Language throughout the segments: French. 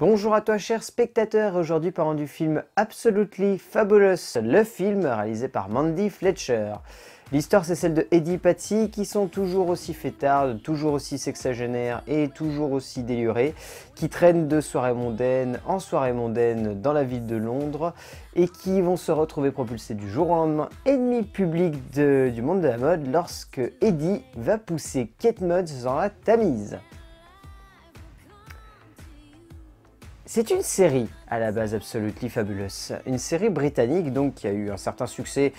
Bonjour à toi cher spectateur, aujourd'hui parlant du film Absolutely Fabulous, le film réalisé par Mandy Fletcher. L'histoire c'est celle de Eddie Patsy qui sont toujours aussi fêtards, toujours aussi sexagénaires et toujours aussi délurés, qui traînent de soirée mondaine en soirée mondaine dans la ville de Londres et qui vont se retrouver propulsés du jour au lendemain ennemi public du monde de la mode lorsque Eddie va pousser Kate Mods dans la tamise. C'est une série à la base Absolutely Fabulous, une série britannique donc qui a eu un certain succès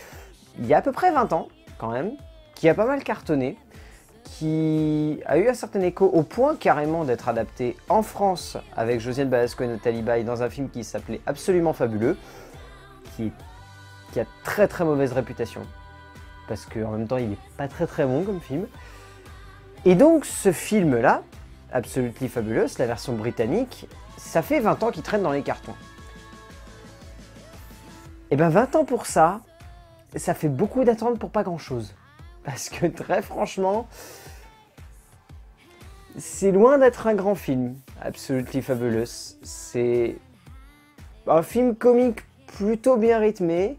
il y a à peu près 20 ans quand même, qui a pas mal cartonné, qui a eu un certain écho au point carrément d'être adapté en France avec Josiane Balasco et Nathalie Baye dans un film qui s'appelait Absolument Fabuleux, qui, qui, a très très mauvaise réputation, parce qu'en même temps il n'est pas très très bon comme film. Et donc ce film-là, Absolutely Fabulous, la version britannique, ça fait 20 ans qu'il traîne dans les cartons. Et eh bien 20 ans pour ça, ça fait beaucoup d'attendre pour pas grand chose. Parce que très franchement, c'est loin d'être un grand film, Absolutely Fabulous. C'est un film comique plutôt bien rythmé,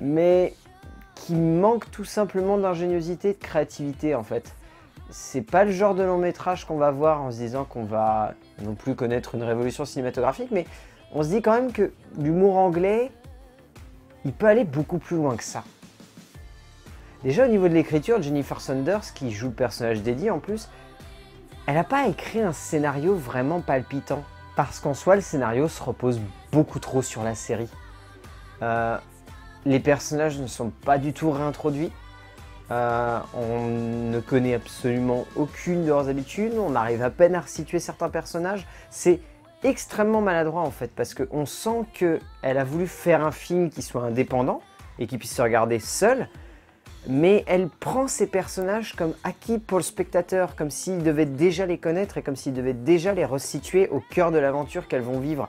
mais qui manque tout simplement d'ingéniosité de créativité en fait c'est pas le genre de long métrage qu'on va voir en se disant qu'on va non plus connaître une révolution cinématographique, mais on se dit quand même que l'humour anglais, il peut aller beaucoup plus loin que ça. Déjà au niveau de l'écriture, Jennifer Saunders, qui joue le personnage d'Eddie en plus, elle n'a pas écrit un scénario vraiment palpitant. Parce qu'en soi, le scénario se repose beaucoup trop sur la série. Euh, les personnages ne sont pas du tout réintroduits. Euh, on ne connaît absolument aucune de leurs habitudes, on arrive à peine à resituer certains personnages. C'est extrêmement maladroit en fait, parce qu'on sent qu'elle a voulu faire un film qui soit indépendant et qui puisse se regarder seul, mais elle prend ces personnages comme acquis pour le spectateur, comme s'il devait déjà les connaître et comme s'il devait déjà les resituer au cœur de l'aventure qu'elles vont vivre.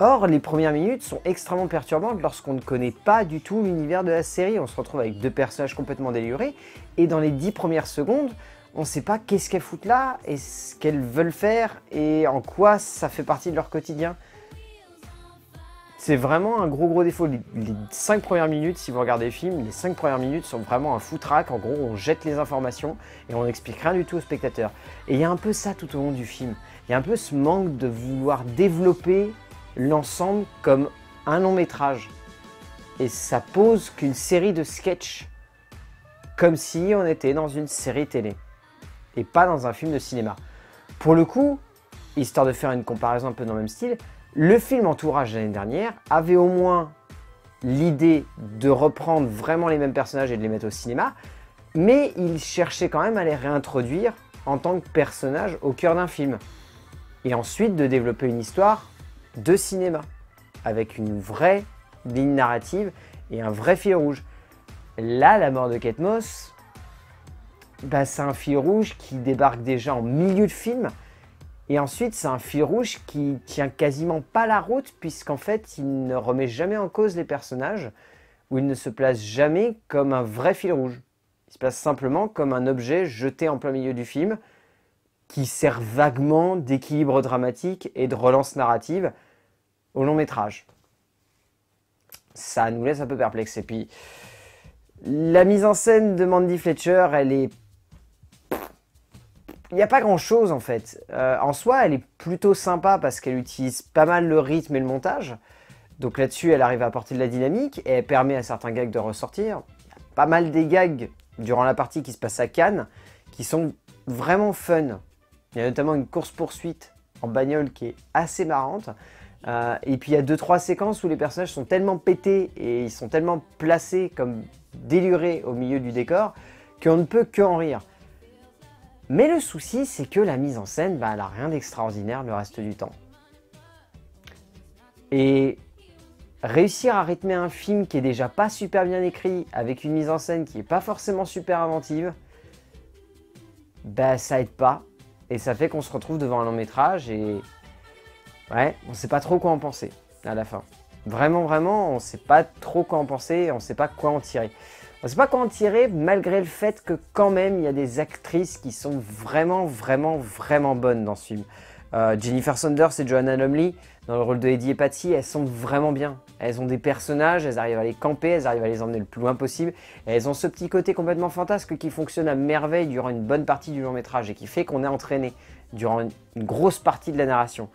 Or, les premières minutes sont extrêmement perturbantes lorsqu'on ne connaît pas du tout l'univers de la série. On se retrouve avec deux personnages complètement délurés, et dans les dix premières secondes, on ne sait pas qu'est-ce qu'elles foutent là, et ce qu'elles veulent faire, et en quoi ça fait partie de leur quotidien. C'est vraiment un gros gros défaut. Les, cinq premières minutes, si vous regardez le film, les cinq premières minutes sont vraiment un foutraque. En gros, on jette les informations et on n'explique rien du tout au spectateur. Et il y a un peu ça tout au long du film. Il y a un peu ce manque de vouloir développer l'ensemble comme un long métrage. Et ça pose qu'une série de sketchs, comme si on était dans une série télé, et pas dans un film de cinéma. Pour le coup, histoire de faire une comparaison un peu dans le même style, le film Entourage l'année dernière avait au moins l'idée de reprendre vraiment les mêmes personnages et de les mettre au cinéma, mais il cherchait quand même à les réintroduire en tant que personnages au cœur d'un film. Et ensuite de développer une histoire de cinéma, avec une vraie ligne narrative et un vrai fil rouge. Là, la mort de Kate Moss, bah, c'est un fil rouge qui débarque déjà en milieu de film. Et ensuite, c'est un fil rouge qui tient quasiment pas la route, puisqu'en fait, il ne remet jamais en cause les personnages, ou il ne se place jamais comme un vrai fil rouge. Il se place simplement comme un objet jeté en plein milieu du film, qui sert vaguement d'équilibre dramatique et de relance narrative, au long métrage. Ça nous laisse un peu perplexe. Et puis, la mise en scène de Mandy Fletcher, elle est... Il n'y a pas grand-chose en fait. Euh, en soi, elle est plutôt sympa parce qu'elle utilise pas mal le rythme et le montage. Donc là-dessus, elle arrive à apporter de la dynamique et elle permet à certains gags de ressortir. Il y a pas mal des gags durant la partie qui se passe à Cannes qui sont vraiment fun. Il y a notamment une course-poursuite en bagnole qui est assez marrante. Euh, et puis il y a 2-3 séquences où les personnages sont tellement pétés et ils sont tellement placés comme délurés au milieu du décor qu'on ne peut que en rire. Mais le souci, c'est que la mise en scène, bah, elle n'a rien d'extraordinaire le reste du temps. Et réussir à rythmer un film qui est déjà pas super bien écrit, avec une mise en scène qui est pas forcément super inventive, bah ça aide pas. Et ça fait qu'on se retrouve devant un long métrage et Ouais, on sait pas trop quoi en penser à la fin. Vraiment, vraiment, on sait pas trop quoi en penser, on sait pas quoi en tirer. On sait pas quoi en tirer malgré le fait que quand même il y a des actrices qui sont vraiment, vraiment, vraiment bonnes dans ce film. Euh, Jennifer Saunders et Joanna Lumley, dans le rôle de Eddie et Patty, elles sont vraiment bien. Elles ont des personnages, elles arrivent à les camper, elles arrivent à les emmener le plus loin possible. Elles ont ce petit côté complètement fantasque qui fonctionne à merveille durant une bonne partie du long métrage et qui fait qu'on est entraîné durant une, grosse partie de la narration.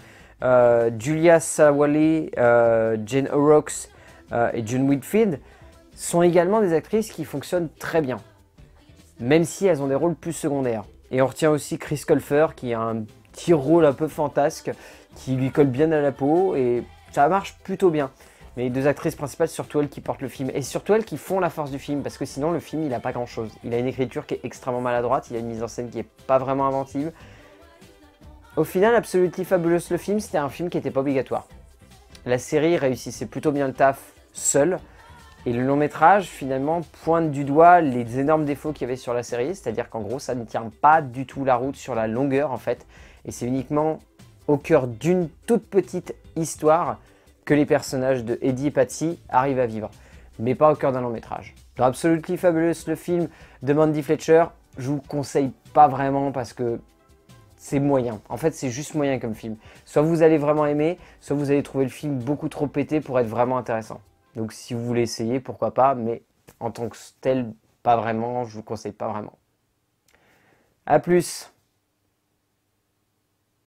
Euh, Julia Sawali, euh, Jane O'Rourke et June Whitfield sont également des actrices qui fonctionnent très bien, même si elles ont des rôles plus secondaires. Et on retient aussi Chris Colfer qui a un petit rôle un peu fantasque qui lui colle bien à la peau et ça marche plutôt bien. Mais les deux actrices principales, surtout elles qui portent le film et surtout elles qui font la force du film parce que sinon le film il a pas grand chose. Il a une écriture qui est extrêmement maladroite, il a une mise en scène qui est pas vraiment inventive. Au final, Absolutely Fabulous le film, c'était un film qui n'était pas obligatoire. La série réussissait plutôt bien le taf seule. Et le long métrage, finalement, pointe du doigt les énormes défauts qu'il y avait sur la série, c'est-à-dire qu'en gros, ça ne tient pas du tout la route sur la longueur, en fait. Et c'est uniquement au cœur d'une toute petite histoire que les personnages de Eddie et Patsy arrivent à vivre, mais pas au cœur d'un long métrage. Absolutely Fabulous, le film de Mandy Fletcher, je vous conseille pas vraiment parce que c'est moyen. En fait, c'est juste moyen comme film. Soit vous allez vraiment aimer, soit vous allez trouver le film beaucoup trop pété pour être vraiment intéressant. Donc si vous voulez essayer, pourquoi pas, mais en tant que tel, pas vraiment, je vous conseille pas vraiment. A plus